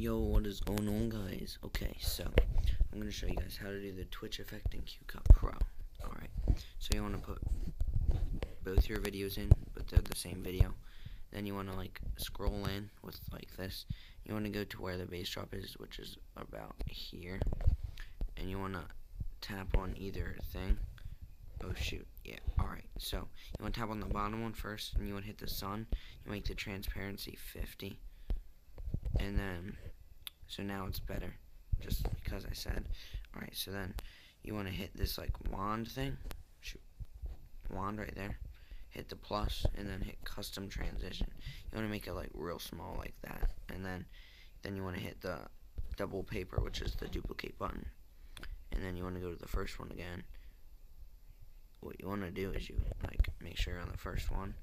Yo, what is going on, guys? Okay, so I'm gonna show you guys how to do the Twitch effect in Cute Cut Pro. Alright, so you wanna put both your videos in, but they're the same video. Then you wanna like scroll in with like this. You wanna go to where the bass drop is, which is about here. And you wanna tap on either thing. Oh shoot, yeah, alright. So you wanna tap on the bottom one first, and you wanna hit the sun. You make the transparency 50 and then so now it's better just because I said. Alright so then you want to hit this like wand thing? Shoot. Wand right there. Hit the plus and then hit custom transition. You want to make it like real small like that. And then then you want to hit the double paper which is the duplicate button. And then you want to go to the first one again. What you want to do is you like make sure you're on the first one.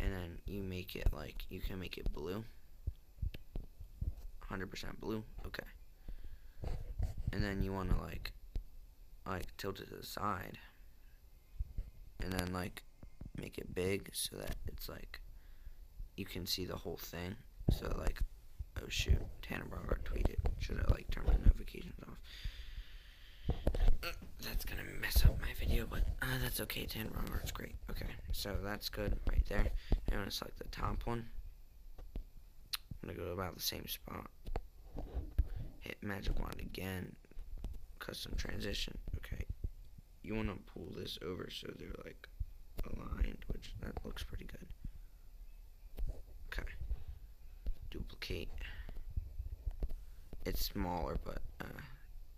And then you make it like you can make it blue 100% blue. Okay. And then you want to like like tilt it to the side. And then like make it big so that it's like you can see the whole thing. So like oh shoot, Tanner Braungardt tweeted. Should I like turn my notifications off? That's gonna mess up my video, but uh, that's okay. Tanner Braungardt's great. Okay, so that's good right there. I'm gonna select the top one. I'm gonna go about the same spot hit magic wand again. Custom transition. Okay. You want to pull this over so they're like aligned which that looks pretty good. Okay. Duplicate. It's smaller but uh,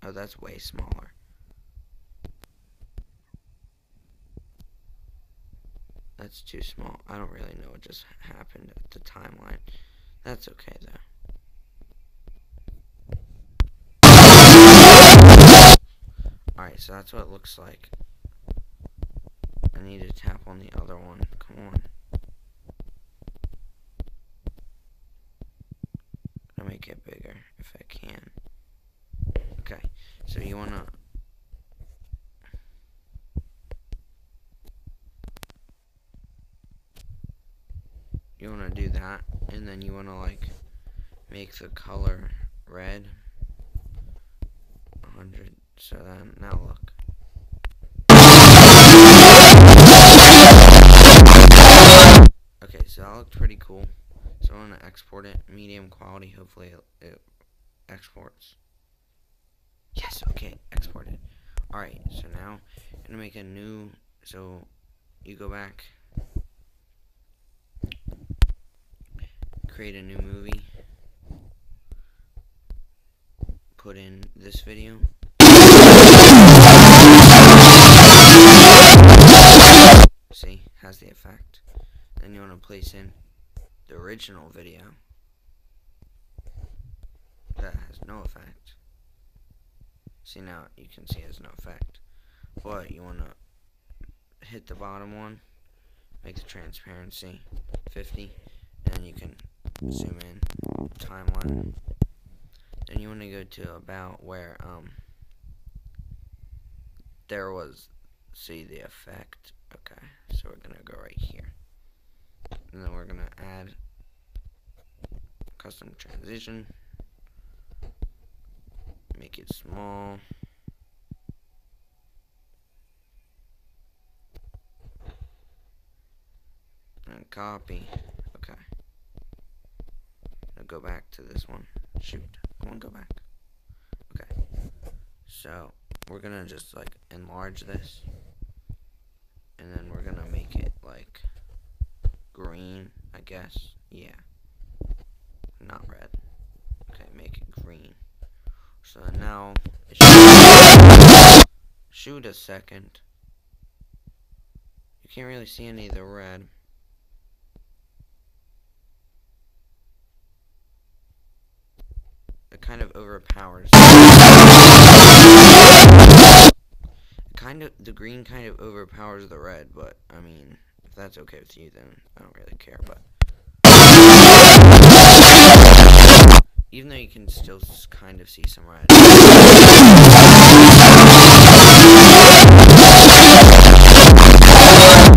oh that's way smaller. That's too small. I don't really know what just happened at the timeline. That's okay though Alright, so that's what it looks like. I need to tap on the other one. Come on. I'll make it bigger if I can. Okay, so you wanna you wanna do that and then you wanna like make the color red 100 so then, now look. Okay, so that looked pretty cool. So I'm going to export it, medium quality, hopefully it, it exports. Yes, okay, exported. Alright, so now I'm going to make a new, so you go back, create a new movie, put in this video, has the effect. Then you want to place in the original video. That has no effect. See now, you can see it has no effect. But you want to hit the bottom one, make the transparency 50, and you can zoom in, timeline. Then you want to go to about where um there was see the effect Okay, so we're gonna go right here. And then we're gonna add custom transition. Make it small. And copy. Okay. Now go back to this one. Shoot. Come on, go back. Okay. So, we're gonna just like enlarge this and then we're gonna make it like green, I guess. Yeah. Not red. Okay, make it green. So now shoot a second. You can't really see any of the red. It kind of overpowers kind of the green kind of overpowers the red, but I mean, if that's okay with you, then I don't really care. But even though you can still kind of see some red.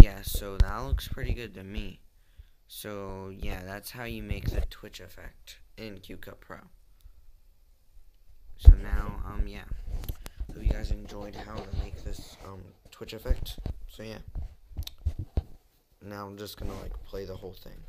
Yeah, so that looks pretty good to me. So yeah, that's how you make the Twitch effect in Cute Cut Pro. So now, um, yeah. Hope you guys enjoyed how to make this, um, Twitch effect. So yeah. Now I'm just gonna, like, play the whole thing.